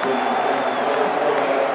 Sydney, Sydney, Minnesota.